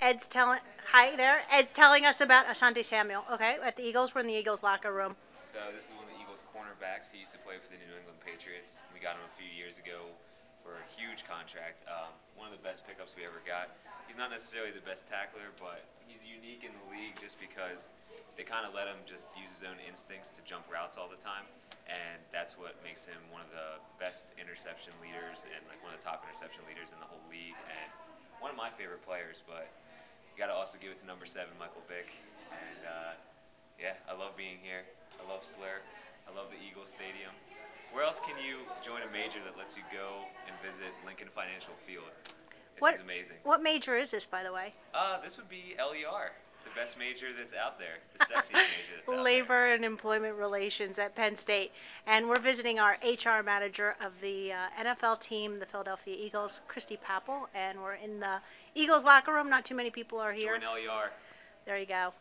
Ed's telling, hi there, Ed's telling us about Asante Samuel, okay, at the Eagles, we're in the Eagles locker room. So this is one of the Eagles' cornerbacks. He used to play for the New England Patriots. We got him a few years ago for a huge contract. Um, one of the best pickups we ever got. He's not necessarily the best tackler, but he's unique in the league just because they kind of let him just use his own instincts to jump routes all the time, and that's what makes him one of the best interception leaders and like one of the top interception leaders in the whole league, and one of my favorite players. But got to also give it to number seven, Michael Vick, and. Uh, yeah, I love being here. I love SLER. I love the Eagles Stadium. Where else can you join a major that lets you go and visit Lincoln Financial Field? This What- is amazing. What major is this, by the way? Uh, this would be LER, the best major that's out there, the sexiest major that's out there. Labor and Employment Relations at Penn State. And we're visiting our HR manager of the uh, NFL team, the Philadelphia Eagles, Christy Papel, and we're in the Eagles locker room. Not too many people are here. Join LER. There you go.